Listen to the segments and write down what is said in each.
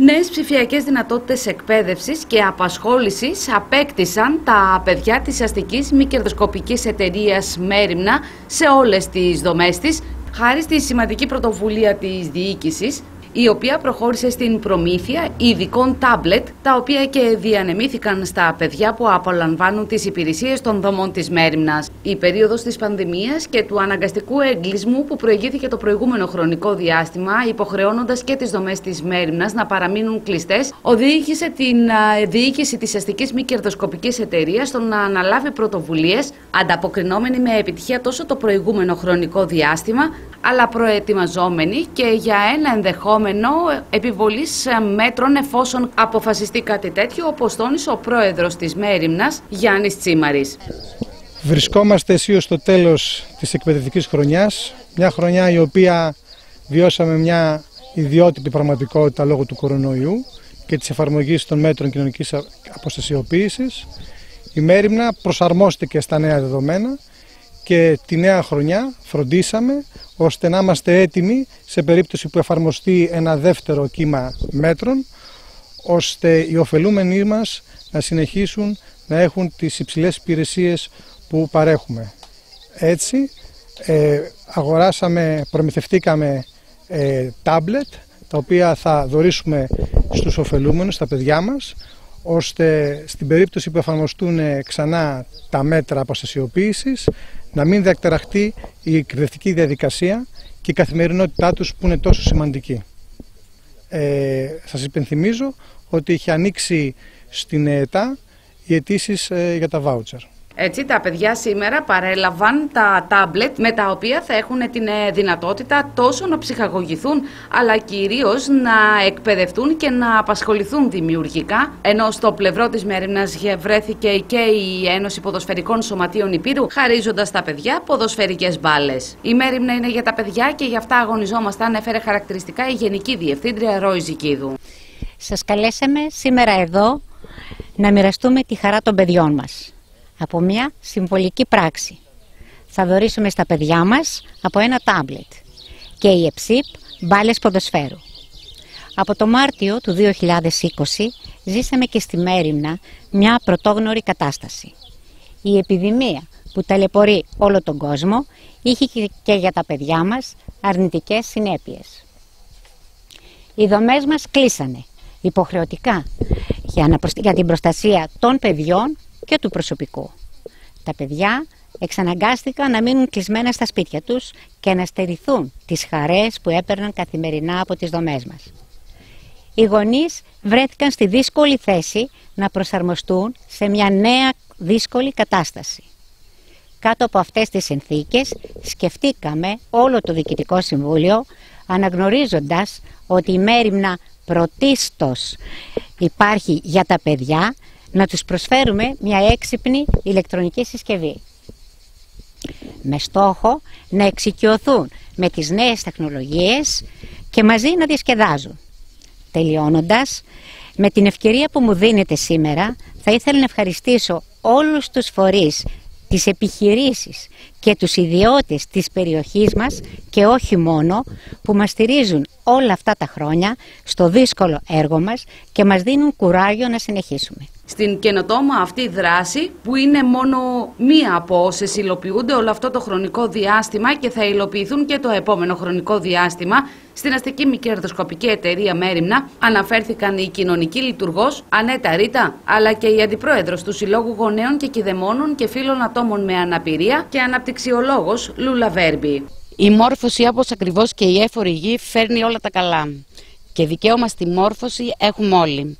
Νέες ψηφιακές δυνατότητες εκπαίδευσης και απασχόλησης απέκτησαν τα παιδιά της αστικής μη κερδοσκοπικής εταιρείας Μέριμνα σε όλες τις δομές της, χάρη στη σημαντική πρωτοβουλία της διοίκησης η οποία προχώρησε στην προμήθεια ειδικών τάμπλετ, τα οποία και διανεμήθηκαν στα παιδιά που απολαμβάνουν τις υπηρεσίες των δομών της Μέριμνας. Η περίοδος της πανδημίας και του αναγκαστικού εγκλισμού που προηγήθηκε το προηγούμενο χρονικό διάστημα, υποχρεώνοντας και τις δομές της Μέριμνας να παραμείνουν κλειστές, οδήγησε την διοίκηση της αστικής μη κερδοσκοπικής εταιρείας στο να αναλάβει πρωτοβουλίες, ανταποκρινόμενοι με επιτυχία τόσο το προηγούμενο χρονικό διάστημα, αλλά προετοιμαζόμενοι και για ένα ενδεχόμενο επιβολής μέτρων εφόσον αποφασιστεί κάτι τέτοιο, όπως τόνισε ο πρόεδρος της Μέριμνας, Γιάννης Τσίμαρης. Βρισκόμαστε αισίως στο τέλος της εκπαιδευτικής χρονιάς, μια χρονιά η οποία βιώσαμε μια ιδιότυπη πραγματικότητα λόγω του κορονοϊού και της εφαρμογής των μέτρων κοινωνικής αποστασιοποίησης. Η Μέριμνα προσαρμόστηκε στα νέα δεδομένα και τη νέα χρονιά φροντίσαμε ώστε να είμαστε έτοιμοι σε περίπτωση που εφαρμοστεί ένα δεύτερο κύμα μέτρων ώστε οι ωφελούμενοι μας να συνεχίσουν να έχουν τις υψηλές υπηρεσίες που παρέχουμε. Έτσι ε, αγοράσαμε, προμηθευτήκαμε ε, τάμπλετ τα οποία θα δωρήσουμε στους ωφελούμενους, στα παιδιά μας ώστε στην περίπτωση που εφαρμοστούν ξανά τα μέτρα αποστασιοποίησης να μην διακτεραχτεί η εκπαιδευτική διαδικασία και η καθημερινότητά τους που είναι τόσο σημαντική. Ε, σας υπενθυμίζω ότι είχε ανοίξει στην ΕΕΤΑ οι αιτήσεις ε, για τα βάουτσερ. Έτσι, τα παιδιά σήμερα παρέλαβαν τα τάμπλετ με τα οποία θα έχουν την ε, δυνατότητα τόσο να ψυχαγωγηθούν αλλά κυρίως να εκπαιδευτούν και να απασχοληθούν δημιουργικά. Ενώ στο πλευρό της Μέριμνας βρέθηκε και η Ένωση Ποδοσφαιρικών Σωματείων Υπήρου χαρίζοντας τα παιδιά ποδοσφαιρικές μπάλες. Η Μέριμνα είναι για τα παιδιά και γι' αυτά αγωνιζόμασταν, έφερε χαρακτηριστικά η Γενική Διευθύντρια Ρόι Ζικίδου. Σας καλέσαμε σήμερα εδώ να μοιραστούμε τη χαρά των παιδιών μας από μια συμβολική πράξη. Θα δωρήσουμε στα παιδιά μας από ένα τάμπλετ και η ΕΨΥΠ μπάλες ποδοσφαίρου. Από το Μάρτιο του 2020 ζήσαμε και στη Μέριμνα μια πρωτόγνωρη κατάσταση. Η επιδημία που ταλαιπωρεί όλο τον κόσμο είχε και για τα παιδιά μας αρνητικές συνέπειες. Οι δομές μας κλείσανε υποχρεωτικά για την προστασία των παιδιών και του προσωπικού. Τα παιδιά εξαναγκάστηκαν να μείνουν κλεισμένα στα σπίτια τους και να στερηθούν τις χαρές που έπαιρναν καθημερινά από τις δομές μας. Οι γονείς βρέθηκαν στη δύσκολη θέση να προσαρμοστούν σε μια νέα δύσκολη κατάσταση. Κάτω από αυτές τις συνθήκες σκεφτήκαμε όλο το Διοικητικό Συμβούλιο αναγνωρίζοντας ότι η μέρημνα πρωτίστως υπάρχει για τα παιδιά να τους προσφέρουμε μια έξυπνη ηλεκτρονική συσκευή με στόχο να εξοικειωθούν με τις νέες τεχνολογίες και μαζί να διασκεδάζουν. Τελειώνοντας, με την ευκαιρία που μου δίνετε σήμερα, θα ήθελα να ευχαριστήσω όλους τους φορείς, τις επιχειρήσεις και τους ιδιώτες της περιοχής μας και όχι μόνο που μας στηρίζουν όλα αυτά τα χρόνια στο δύσκολο έργο μας και μας δίνουν κουράγιο να συνεχίσουμε. Στην καινοτόμα αυτή δράση που είναι μόνο μία από όσες υλοποιούνται όλο αυτό το χρονικό διάστημα και θα υλοποιηθούν και το επόμενο χρονικό διάστημα στην αστική μη κερδοσκοπική εταιρεία Μέριμνα αναφέρθηκαν η κοινωνική λειτουργός Ανέτα Ρίτα, αλλά και η αντιπρόεδρος του Συλλόγου Γονέων και Κηδεμόνων και Φίλων Ατόμων με Αναπηρία και αναπτυξιολόγο Λούλα Βέρμπη. Η μόρφωση, όπως ακριβώς και η έφορη γη, φέρνει όλα τα καλά. Και δικαίωμα στη μόρφωση έχουμε όλοι.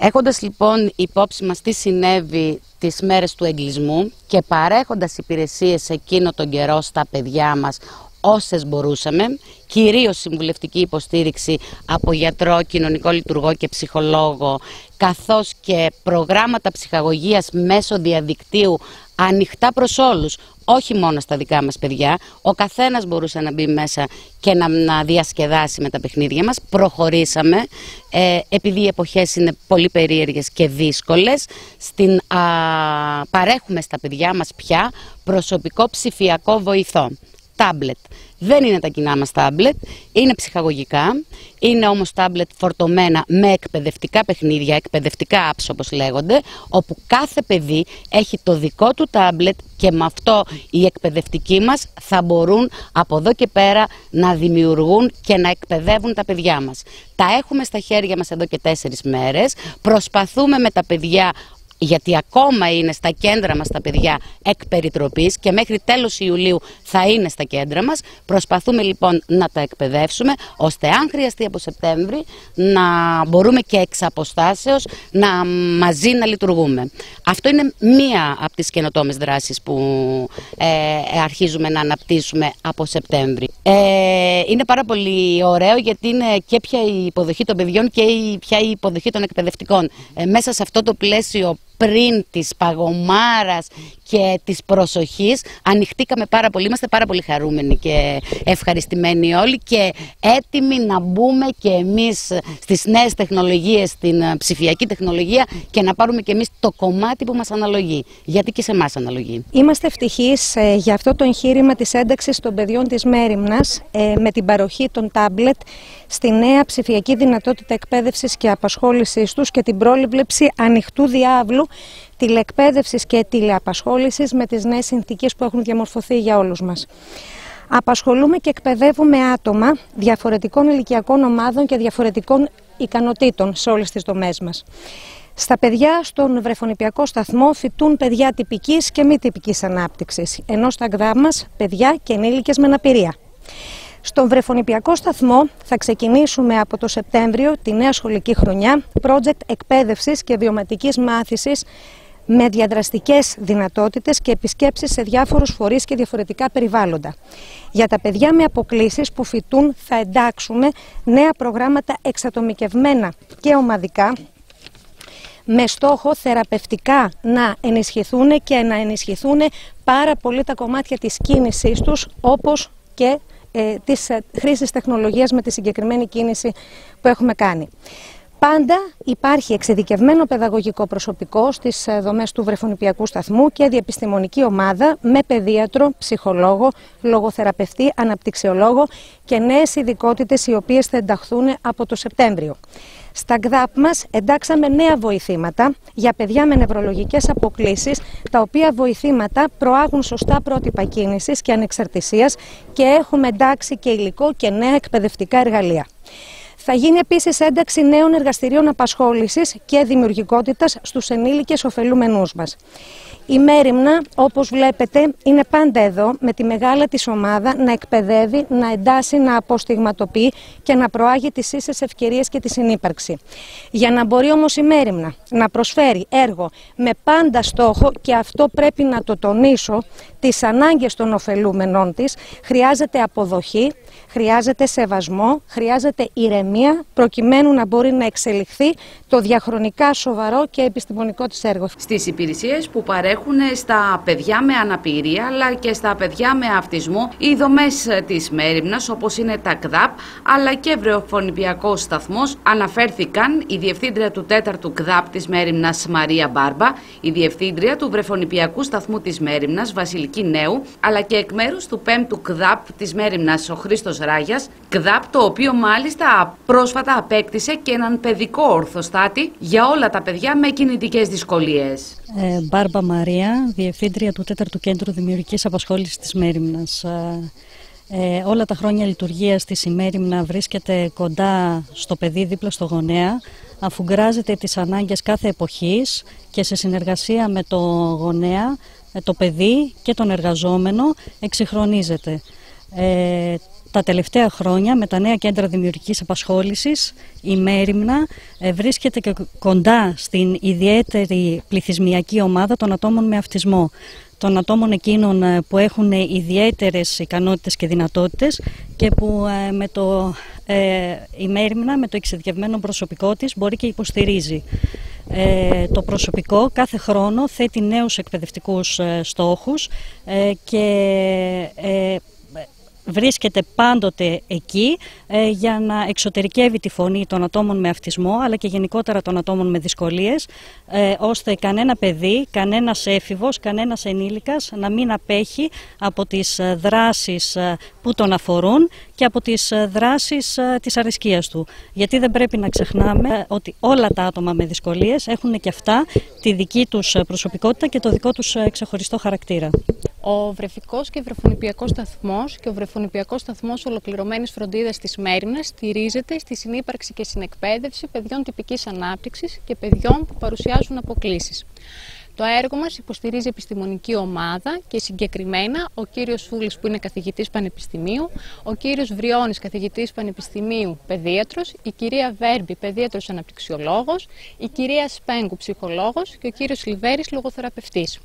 Έχοντας λοιπόν υπόψη μας τι συνέβη τις μέρες του εγκλισμού και παρέχοντας υπηρεσίες εκείνο τον καιρό στα παιδιά μας όσες μπορούσαμε, κυρίως συμβουλευτική υποστήριξη από γιατρό, κοινωνικό λειτουργό και ψυχολόγο, καθώς και προγράμματα ψυχαγωγίας μέσω διαδικτύου ανοιχτά προς όλους, όχι μόνο στα δικά μας παιδιά. Ο καθένας μπορούσε να μπει μέσα και να, να διασκεδάσει με τα παιχνίδια μας. Προχωρήσαμε, ε, επειδή οι εποχές είναι πολύ περίεργες και δύσκολες, στην, παρέχουμε στα παιδιά μας πια προσωπικό ψηφιακό βοηθό. Τάμπλετ. Δεν είναι τα κοινά μας τάμπλετ, είναι ψυχαγωγικά, είναι όμως τάμπλετ φορτωμένα με εκπαιδευτικά παιχνίδια, εκπαιδευτικά apps όπως λέγονται, όπου κάθε παιδί έχει το δικό του τάμπλετ και με αυτό οι εκπαιδευτικοί μας θα μπορούν από εδώ και πέρα να δημιουργούν και να εκπαιδεύουν τα παιδιά μας. Τα έχουμε στα χέρια μας εδώ και τέσσερις μέρες, προσπαθούμε με τα παιδιά γιατί ακόμα είναι στα κέντρα μας τα παιδιά εκ περιτροπής και μέχρι τέλος Ιουλίου θα είναι στα κέντρα μας. Προσπαθούμε λοιπόν να τα εκπαιδεύσουμε ώστε αν χρειαστεί από Σεπτέμβρη να μπορούμε και εξ αποστάσεως να μαζί να λειτουργούμε. Αυτό είναι μία από τις καινοτόμες δράσεις που ε, αρχίζουμε να αναπτύσσουμε από Σεπτέμβρη. Ε, είναι πάρα πολύ ωραίο γιατί είναι και πια η υποδοχή των παιδιών και η, πια η υποδοχή των εκπαιδευτικών. Ε, μέσα σε αυτό το πλαίσιο πριν της παγωμάρας και της προσοχής ανοιχτήκαμε πάρα πολύ, είμαστε πάρα πολύ χαρούμενοι και ευχαριστημένοι όλοι και έτοιμοι να μπούμε και εμείς στις νέες τεχνολογίες, στην ψηφιακή τεχνολογία και να πάρουμε και εμείς το κομμάτι που μας αναλογεί, γιατί και σε εμάς αναλογεί. Είμαστε ευτυχείς ε, για αυτό το εγχείρημα της ένταξης των παιδιών της Μέριμνας ε, με την παροχή των τάμπλετ στη νέα ψηφιακή δυνατότητα εκπαίδευσης και απασχόλησης τους και την πρόληψη ανοιχτού διάβλου τηλεκπαίδευσης και τηλεαπασχόλησης με τις νέες συνθήκες που έχουν διαμορφωθεί για όλους μας. Απασχολούμε και εκπαιδεύουμε άτομα διαφορετικών ηλικιακών ομάδων και διαφορετικών ικανοτήτων σε όλες τις δομές μας. Στα παιδιά στον βρεφονιπιακό σταθμό φοιτούν παιδιά τυπικής και μη τυπικής ανάπτυξης, ενώ στα γκδά μας παιδιά και ενήλικες με αναπηρία. Στον βρεφονιπιακό σταθμό θα ξεκινήσουμε από το Σεπτέμβριο τη νέα σχολική χρονιά project εκπαίδευσης και βιωματικής μάθησης με διαδραστικές δυνατότητες και επισκέψεις σε διάφορους φορείς και διαφορετικά περιβάλλοντα. Για τα παιδιά με αποκλήσεις που φοιτούν θα εντάξουμε νέα προγράμματα εξατομικευμένα και ομαδικά με στόχο θεραπευτικά να ενισχυθούν και να ενισχυθούν πάρα πολύ τα κομμάτια της κίνησής τους όπως και ε, της ε, χρήσης τεχνολογίας με τη συγκεκριμένη κίνηση που έχουμε κάνει. Πάντα υπάρχει εξειδικευμένο παιδαγωγικό προσωπικό στις ε, δομές του βρεφονιπιακού σταθμού και διεπιστημονική ομάδα με παιδίατρο, ψυχολόγο, λογοθεραπευτή, αναπτυξιολόγο και νέες ειδικότητες οι οποίες θα ενταχθούν από το Σεπτέμβριο. Στα ΓΔΑΠ μας εντάξαμε νέα βοηθήματα για παιδιά με νευρολογικές αποκλήσεις, τα οποία βοηθήματα προάγουν σωστά πρότυπα κίνησης και ανεξαρτησίας και έχουμε εντάξει και υλικό και νέα εκπαιδευτικά εργαλεία. Θα γίνει επίσης ένταξη νέων εργαστηρίων απασχόλησης και δημιουργικότητας στους ενήλικες ωφελούμενούς μας. Η Μέριμνα, όπως βλέπετε, είναι πάντα εδώ με τη μεγάλη της ομάδα να εκπαιδεύει, να εντάσσει, να αποστιγματοποιεί και να προάγει τις ίσες ευκαιρίες και τη συνύπαρξη. Για να μπορεί όμως η Μέριμνα να προσφέρει έργο με πάντα στόχο και αυτό πρέπει να το τονίσω, τις ανάγκες των ωφελούμενών της, χρειάζεται αποδοχή, χρειάζεται σεβασμό, χρειάζεται ηρεμία προκειμένου να μπορεί να εξελιχθεί το διαχρονικά σοβαρό και επιστημονικό της έργο. Στις υπηρεσίες που παρέχουν στα παιδιά με αναπηρία αλλά και στα παιδιά με αυτισμό οι δομές της Μέριμνας όπως είναι τα ΚΔΑΠ αλλά και Βρεοφωνηπιακός Σταθμός αναφέρθηκαν η Διευθύντρια του 4ου ΚΔΑΠ της Μέριμνας Μαρία Μπάρμπα, η Διευθύντρια του Βρεφονιπιακού Σταθμού της Μέριμνας Βασιλική Νέου αλλά και εκ μέρους του 5ου ΚΔΑΠ της Μέριμνας ο Χρήστος Ράγιας, ΚΔΑΠ το οποίο μάλιστα πρόσφατα απέκτησε και έναν παιδικό ορθοστάτη για όλα τα παιδιά με κινητικές δυσκολίες. Ε, Μπάρμπα Μαρία, Διευθύντρια του 4ου Κέντρου Δημιουργικής Απασχόλησης της Μέριμνας. Ε, ε, όλα τα χρόνια λειτουργίας της η Μέριμνα βρίσκεται κοντά στο παιδί δίπλα στο γονέα, αφού γκράζεται τις ανάγκες κάθε εποχής και σε συνεργασία με το γονέα, το παιδί και τον εργαζόμενο εξυγχρονίζεται. Ε, τα τελευταία χρόνια με τα νέα κέντρα δημιουργικής απασχόλησης η Μέριμνα ε, βρίσκεται και κοντά στην ιδιαίτερη πληθυσμιακή ομάδα των ατόμων με αυτισμό των ατόμων εκείνων ε, που έχουν ιδιαίτερες ικανότητες και δυνατότητες και που ε, με το, η Μέριμνα με το εξειδικευμένο προσωπικό της μπορεί και υποστηρίζει. το προσωπικό κάθε χρόνο θέτει νέους εκπαιδευτικούς στόχους και βρίσκεται πάντοτε εκεί ε, για να εξωτερικεύει τη φωνή των ατόμων με αυτισμό αλλά και γενικότερα των ατόμων με δυσκολίες ε, ώστε κανένα παιδί, κανένας έφηβος, κανένας ενήλικας να μην απέχει από τις ε, δράσεις που τον αφορούν και από τις δράσεις της αρισκίας του. Γιατί δεν πρέπει να ξεχνάμε ότι όλα τα άτομα με δυσκολίες έχουν και αυτά τη δική τους προσωπικότητα και το δικό τους ξεχωριστό χαρακτήρα. Ο βρεφικός και βρεφονιπιακός σταθμός και ο βρεφονιπιακός σταθμός ολοκληρωμένης φροντίδας της Μέριμνα στηρίζεται στη συνύπαρξη και συνεκπαίδευση παιδιών τυπικής ανάπτυξης και παιδιών που παρουσιάζουν αποκλήσεις. Το έργο μας υποστηρίζει επιστημονική ομάδα και συγκεκριμένα ο κύριος Φούλης που είναι καθηγητής πανεπιστημίου, ο κύριος Βριώνης καθηγητής πανεπιστημίου παιδίατρος, η κυρία Βέρμπη παιδίατρος αναπτυξιολόγος, η κυρία Σπέγκου ψυχολόγος και ο κύριος Λιβέρης λογοθεραπευτής.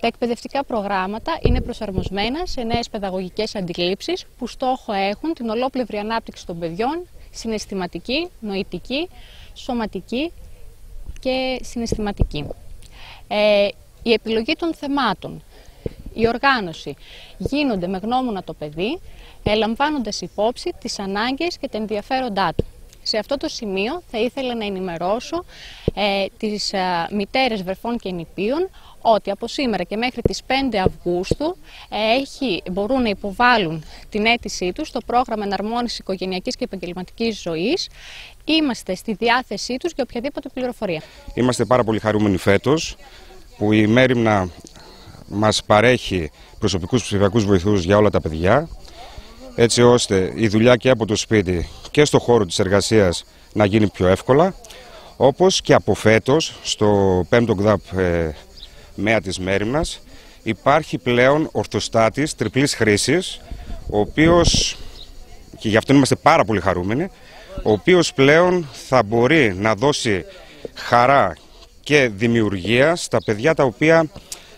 Τα εκπαιδευτικά προγράμματα είναι προσαρμοσμένα σε νέες παιδαγωγικές αντιλήψεις που στόχο έχουν την ολόπλευρη ανάπτυξη των παιδιών, συναισθηματική, νοητική, σωματική και συναισθηματική. Ε, η επιλογή των θεμάτων, η οργάνωση γίνονται με γνώμονα το παιδί, ελαμβάνοντας υπόψη τις ανάγκες και τα ενδιαφέροντά του. Σε αυτό το σημείο θα ήθελα να ενημερώσω ε, τις ε, μητέρες βρεφών και νηπίων ότι από σήμερα και μέχρι τις 5 Αυγούστου ε, έχει, μπορούν να υποβάλουν την αίτησή τους στο πρόγραμμα εναρμόνισης οικογενειακής και επαγγελματικής ζωής. Είμαστε στη διάθεσή τους για οποιαδήποτε πληροφορία. Είμαστε πάρα πολύ χαρούμενοι φέτος που η Μέριμνα μας παρέχει προσωπικούς ψηφιακούς βοηθούς για όλα τα παιδιά έτσι ώστε η δουλειά και από το σπίτι και στο χώρο της εργασίας να γίνει πιο εύκολα όπως και από φέτος στο 5ο ΚΔΑΠ ΜΕΑ της Μέριμνας υπάρχει πλέον ορθοστάτης τριπλής χρήσης ο οποίος, και γι' αυτό είμαστε πάρα πολύ χαρούμενοι, ο οποίος πλέον θα μπορεί να δώσει χαρά και δημιουργία στα παιδιά τα οποία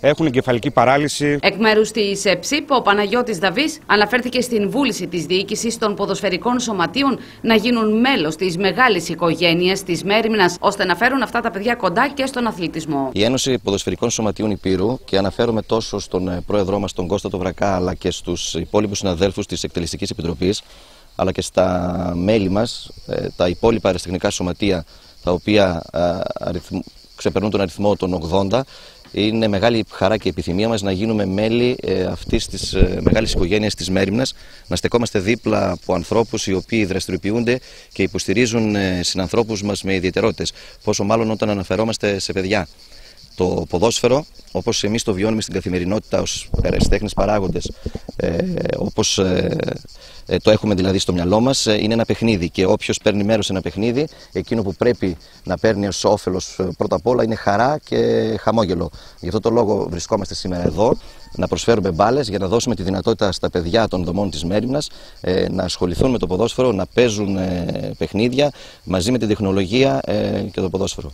έχουν εγκεφαλική παράλυση. Εκ μέρους της ΕΨΥΠ, ο Παναγιώτης Δαβής αναφέρθηκε στην βούληση της διοίκησης των ποδοσφαιρικών σωματείων να γίνουν μέλος της μεγάλης οικογένειας της Μέριμνα, ώστε να φέρουν αυτά τα παιδιά κοντά και στον αθλητισμό. Η Ένωση Ποδοσφαιρικών Σωματείων Υπήρου, και αναφέρομαι τόσο στον ε, πρόεδρό μας, τον Κώστα Βρακά, αλλά και στους υπόλοιπους συναδέλφους της Εκτελεστικής Επιτροπής, αλλά και στα μέλη μας, ε, τα υπόλοιπα αριστεχνικά σωματεία, τα οποία ε, ξεπερνούν τον αριθμό των 80, είναι μεγάλη χαρά και επιθυμία μας να γίνουμε μέλη ε, αυτής της ε, μεγάλης οικογένειας της Μέριμνας, να στεκόμαστε δίπλα από ανθρώπους οι οποίοι δραστηριοποιούνται και υποστηρίζουν ε, συνανθρώπους μας με ιδιαιτερότητες, πόσο μάλλον όταν αναφερόμαστε σε παιδιά. Το ποδόσφαιρο, όπως εμείς το βιώνουμε στην καθημερινότητα ως ερασιτέχνες παράγοντες, ε, όπως ε, ε, το έχουμε δηλαδή στο μυαλό μας, είναι ένα παιχνίδι και όποιος παίρνει μέρος σε ένα παιχνίδι, εκείνο που πρέπει να παίρνει ως όφελος πρώτα απ' όλα είναι χαρά και χαμόγελο. Γι' αυτό το λόγο βρισκόμαστε σήμερα εδώ, να προσφέρουμε μπάλες για να δώσουμε τη δυνατότητα στα παιδιά των δομών της Μέριμνας να ασχοληθούν με το ποδόσφαιρο, να παίζουν παιχνίδια μαζί με την τεχνολογία και το ποδόσφαιρο.